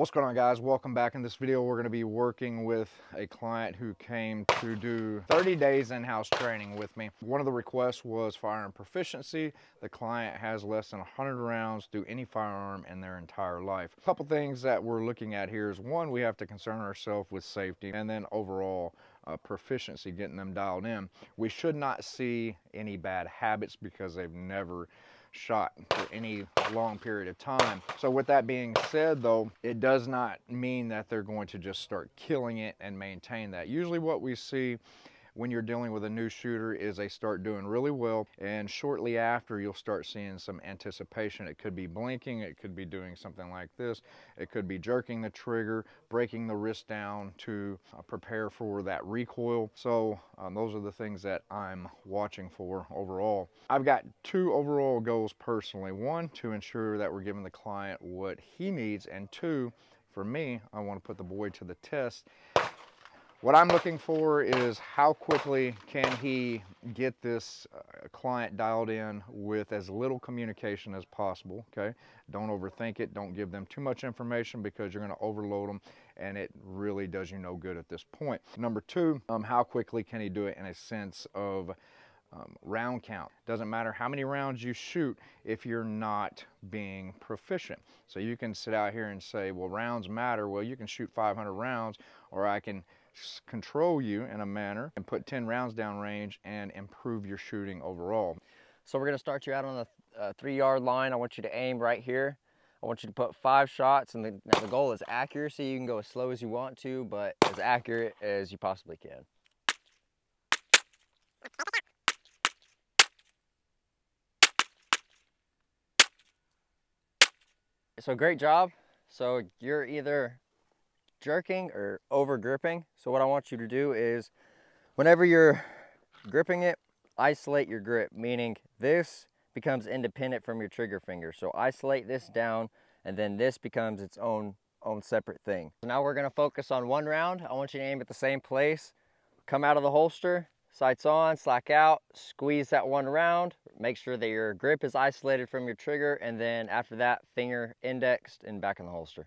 What's going on guys? Welcome back. In this video, we're gonna be working with a client who came to do 30 days in-house training with me. One of the requests was firearm proficiency. The client has less than 100 rounds through any firearm in their entire life. A couple things that we're looking at here is one, we have to concern ourselves with safety and then overall uh, proficiency, getting them dialed in. We should not see any bad habits because they've never shot for any long period of time. So with that being said though, it does not mean that they're going to just start killing it and maintain that. Usually what we see when you're dealing with a new shooter is they start doing really well and shortly after you'll start seeing some anticipation. It could be blinking, it could be doing something like this, it could be jerking the trigger, breaking the wrist down to uh, prepare for that recoil. So um, those are the things that I'm watching for overall. I've got two overall goals personally. One, to ensure that we're giving the client what he needs and two, for me, I want to put the boy to the test what I'm looking for is how quickly can he get this uh, client dialed in with as little communication as possible, okay? Don't overthink it. Don't give them too much information because you're going to overload them and it really does you no good at this point. Number two, um, how quickly can he do it in a sense of um, round count. Doesn't matter how many rounds you shoot if you're not being proficient. So you can sit out here and say, well, rounds matter. Well, you can shoot 500 rounds or I can control you in a manner and put 10 rounds down range and improve your shooting overall. So we're gonna start you out on the uh, three yard line. I want you to aim right here. I want you to put five shots and the, now the goal is accuracy. You can go as slow as you want to, but as accurate as you possibly can. So great job. So you're either jerking or over gripping. So what I want you to do is whenever you're gripping it, isolate your grip, meaning this becomes independent from your trigger finger. So isolate this down and then this becomes its own own separate thing. So now we're gonna focus on one round. I want you to aim at the same place. Come out of the holster, sights on, slack out, squeeze that one round. Make sure that your grip is isolated from your trigger and then after that, finger indexed and back in the holster.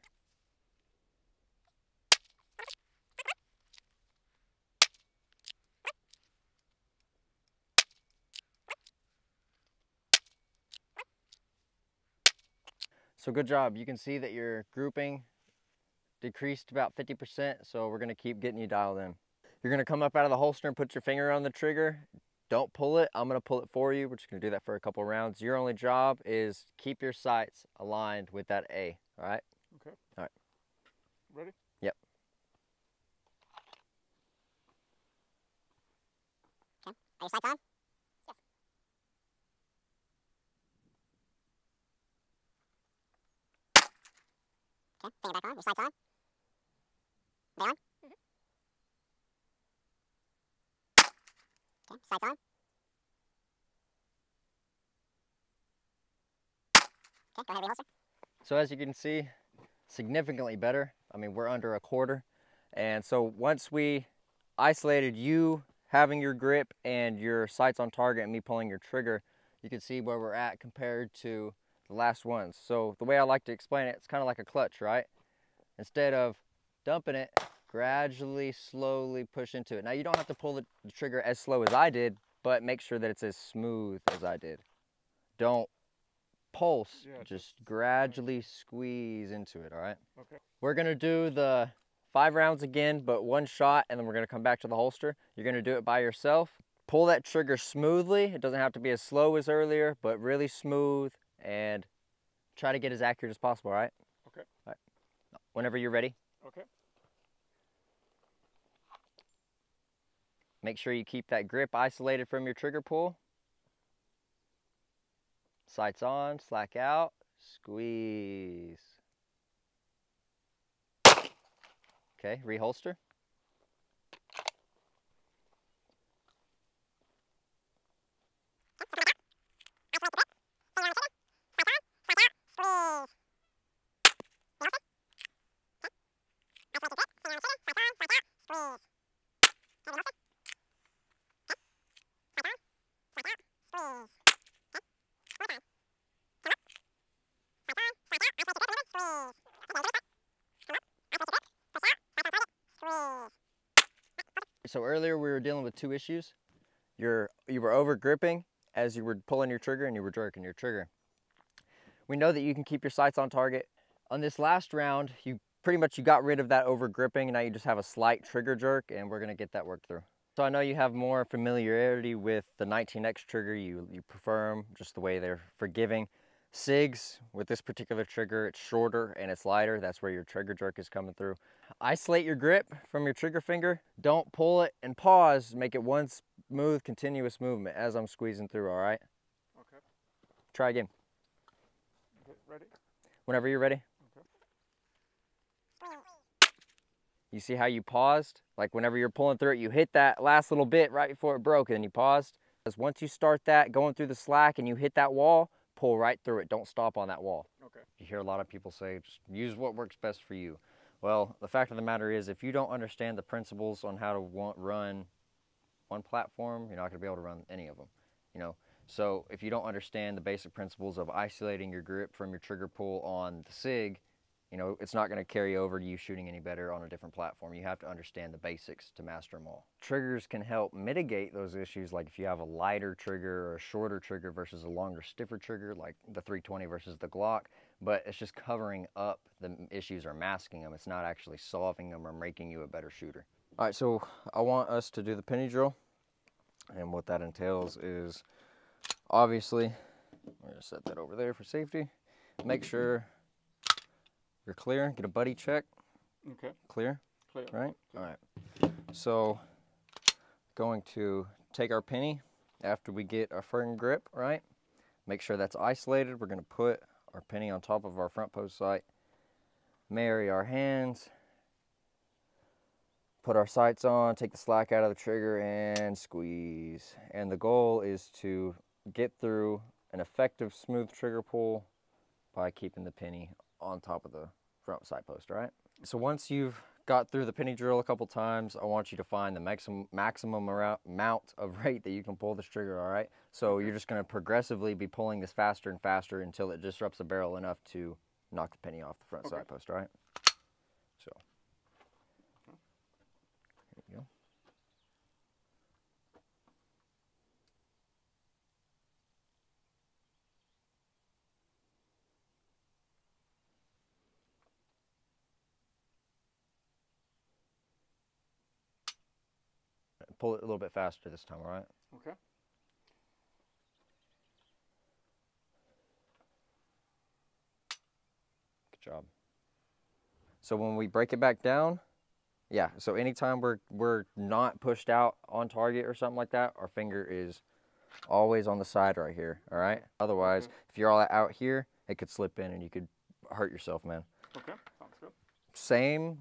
So good job. You can see that your grouping decreased about 50%, so we're gonna keep getting you dialed in. You're gonna come up out of the holster and put your finger on the trigger. Don't pull it, I'm gonna pull it for you. We're just gonna do that for a couple rounds. Your only job is keep your sights aligned with that A, all right? Ready? Yep. Okay, are your sights on? Okay, finger back on, your sights on. They on? Okay, sights on. Okay, go ahead, reholster. So as you can see, significantly better. I mean, we're under a quarter. And so once we isolated you having your grip and your sights on target and me pulling your trigger, you can see where we're at compared to the last ones. So the way I like to explain it, it's kind of like a clutch, right? Instead of dumping it, gradually, slowly push into it. Now you don't have to pull the, trigger as slow as I did, but make sure that it's as smooth as I did. Don't pulse, yeah, just gradually squeeze into it, all right? Okay. We're gonna do the five rounds again, but one shot, and then we're gonna come back to the holster. You're gonna do it by yourself. Pull that trigger smoothly. It doesn't have to be as slow as earlier, but really smooth and try to get as accurate as possible, all right? Okay. All right. Whenever you're ready. Okay. Make sure you keep that grip isolated from your trigger pull. Sights on, slack out, squeeze. Okay, reholster. Dealing with two issues. You're, you were over gripping as you were pulling your trigger and you were jerking your trigger. We know that you can keep your sights on target. On this last round, you pretty much you got rid of that over gripping and now you just have a slight trigger jerk and we're gonna get that worked through. So I know you have more familiarity with the 19X trigger. You, you prefer them just the way they're forgiving. SIGs, with this particular trigger, it's shorter and it's lighter. That's where your trigger jerk is coming through. Isolate your grip from your trigger finger. Don't pull it and pause. Make it one smooth, continuous movement as I'm squeezing through, all right? Okay. Try again. Okay, ready? Whenever you're ready. Squeeze. You see how you paused? Like whenever you're pulling through it, you hit that last little bit right before it broke and then you paused. Because once you start that going through the slack and you hit that wall, pull right through it. Don't stop on that wall. Okay. You hear a lot of people say, just use what works best for you. Well, the fact of the matter is, if you don't understand the principles on how to want, run one platform, you're not going to be able to run any of them. You know, so if you don't understand the basic principles of isolating your grip from your trigger pull on the SIG, you know, it's not going to carry over to you shooting any better on a different platform. You have to understand the basics to master them all. Triggers can help mitigate those issues, like if you have a lighter trigger or a shorter trigger versus a longer, stiffer trigger, like the 320 versus the Glock, but it's just covering up the issues or masking them. It's not actually solving them or making you a better shooter. All right, so I want us to do the penny drill. And what that entails is obviously, we're gonna set that over there for safety. Make sure you're clear. Get a buddy check. Okay, Clear, clear. right? All right. So, going to take our penny after we get our firm grip, right? Make sure that's isolated. We're gonna put our penny on top of our front post sight. Marry our hands. Put our sights on, take the slack out of the trigger and squeeze. And the goal is to get through an effective smooth trigger pull by keeping the penny on top of the front sight post, right? So once you've got through the penny drill a couple times, I want you to find the maximum maximum amount of rate that you can pull this trigger, all right? So you're just gonna progressively be pulling this faster and faster until it disrupts the barrel enough to knock the penny off the front Okay. sight post, all right? So, here we go. Pull it a little bit faster this time, all right? Okay. Good job. So when we break it back down, yeah, so anytime we're we're not pushed out on target or something like that, our finger is always on the side right here, all right? Otherwise, Okay. if you're all out here, it could slip in and you could hurt yourself, man. Okay, sounds good. Same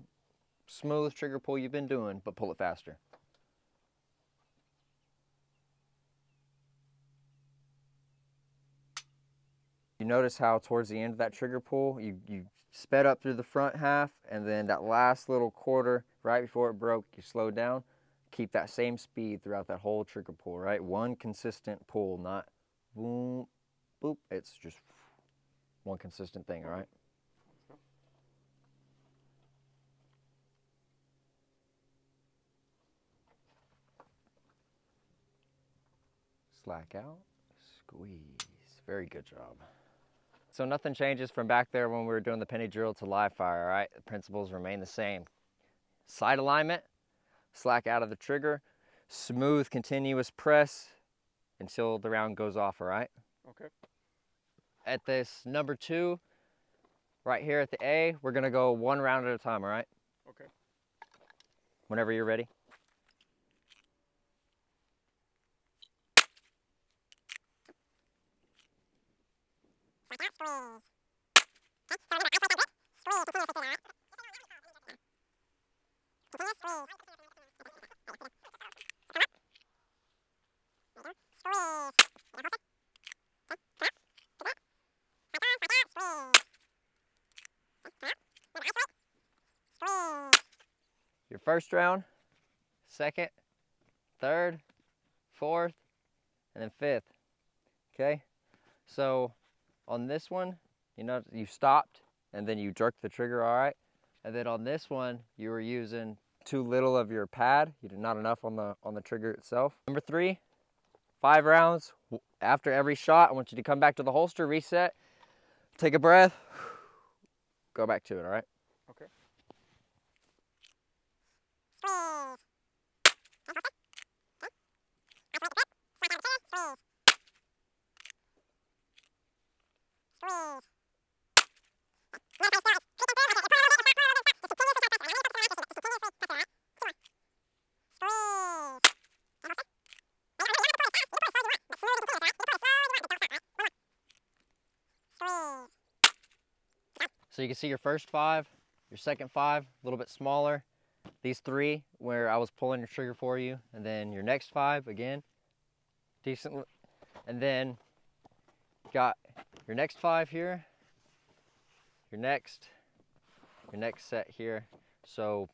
smooth trigger pull you've been doing, but pull it faster. You notice how towards the end of that trigger pull, you, you sped up through the front half, and then that last little quarter right before it broke, you slowed down. Keep that same speed throughout that whole trigger pull, right? One consistent pull, not boom, boop. It's just one consistent thing, all right? Slack out, squeeze. Very good job. So nothing changes from back there when we were doing the penny drill to live fire, all right? The principles remain the same. Sight alignment, slack out of the trigger, smooth continuous press until the round goes off, all right? Okay. At this number two, right here at the A, we're gonna go one round at a time, all right? Okay. Whenever you're ready. Like that, squeeze. Okay, so we're gonna isolate your grip. Squeeze, continuously through that. Continuous squeeze. There you go. Squeeze. There you go. Okay, come up. Like that, like that, squeeze. Okay, come up. We're gonna isolate. Squeeze. Your first round, second, third, fourth, and then fifth. Okay? So on this one, you know, you stopped and then you jerked the trigger, all right? And then on this one, you were using too little of your pad. You did not enough on the on the trigger itself. Number three, five rounds. After every shot, I want you to come back to the holster, reset, take a breath, go back to it, all right? Okay. So you can see your first five, your second five, a little bit smaller. These three where I was pulling your trigger for you, and then your next five again, decent. And then got your next five here, your next, your next set here. So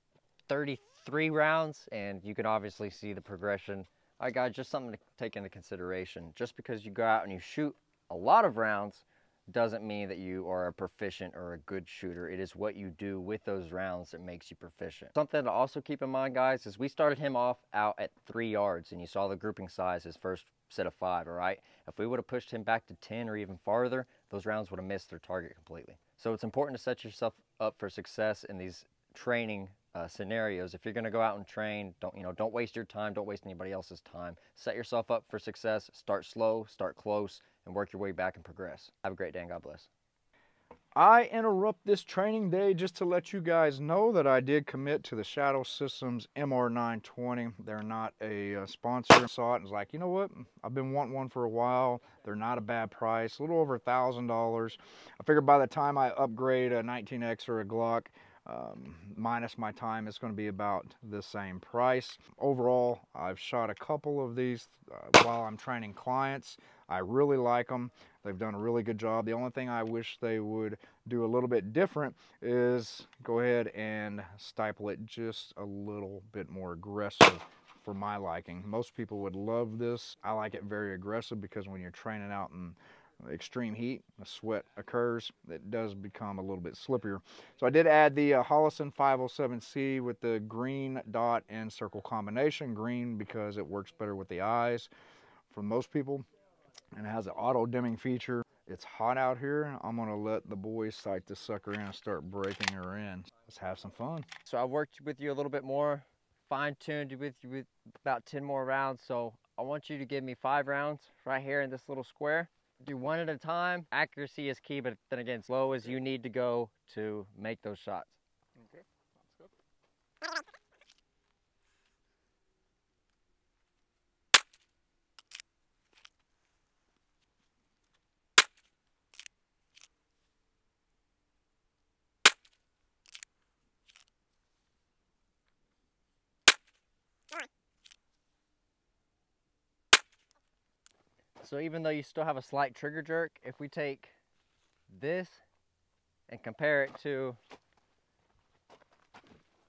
33 rounds, and you can obviously see the progression. All right, guys, just something to take into consideration. Just because you go out and you shoot a lot of rounds doesn't mean that you are a proficient or a good shooter. It is what you do with those rounds that makes you proficient. Something to also keep in mind, guys, is we started him off out at three yards, and you saw the grouping size, his first set of five, all right? If we would have pushed him back to 10 or even farther, those rounds would have missed their target completely. So it's important to set yourself up for success in these training uh, scenarios. If you're going to go out and train, don't you know, don't waste your time, don't waste anybody else's time. Set yourself up for success. Start slow, start close, and work your way back and progress. Have a great day and God bless. I interrupt this training day just to let you guys know that I did commit to the Shadow Systems MR920. They're not a uh, sponsor. Saw it and was like, you know what? I've been wanting one for a while. They're not a bad price, a little over a thousand dollars. I figured by the time I upgrade a 19X or a Glock, um, minus my time, it's going to be about the same price. Overall, I've shot a couple of these uh, while I'm training clients. I really like them. They've done a really good job. The only thing I wish they would do a little bit different is go ahead and stipple it just a little bit more aggressive for my liking. Most people would love this. I like it very aggressive because when you're training out in extreme heat, the sweat occurs, it does become a little bit slippier. So I did add the uh, Holosun 507C with the green dot and circle combination. Green because it works better with the eyes for most people. And it has an auto dimming feature. It's hot out here. I'm gonna let the boys sight this sucker in and start breaking her in. Let's have some fun. So I worked with you a little bit more, fine-tuned with you with about 10 more rounds. So I want you to give me five rounds right here in this little square do one at a time. Accuracy is key, but then again, slow as you need to go to make those shots. Okay, sounds good. So even though you still have a slight trigger jerk, if we take this and compare it to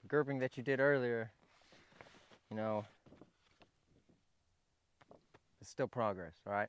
grouping that you did earlier, you know, it's still progress, all right?